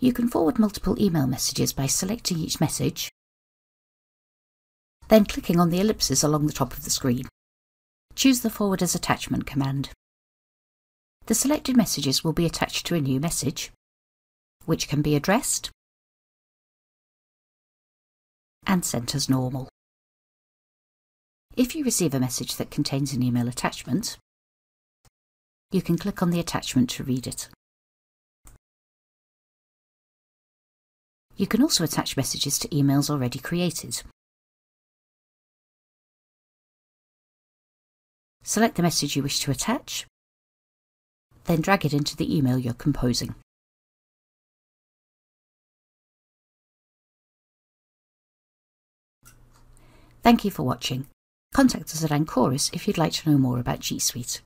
You can forward multiple email messages by selecting each message, then clicking on the ellipses along the top of the screen. Choose the Forward as Attachment command. The selected messages will be attached to a new message, which can be addressed and sent as normal. If you receive a message that contains an email attachment, you can click on the attachment to read it. You can also attach messages to emails already created. Select the message you wish to attach, then drag it into the email you're composing. Thank you for watching. Contact us at Ancoris if you'd like to know more about G Suite.